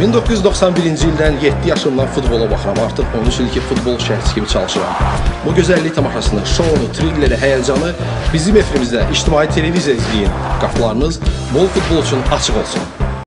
1991-ci ildən 7 yaşımdan futbola baxıram. Artıq 13 il ki, futbol şərhçisi kimi çalışıram. Bu gözəllik tamaşasını, şounu, trilleri, həyəcanı bizim efrimizdə ictimai televiziya izləyin. Qapılarınız bol futbol üçün açıq olsun.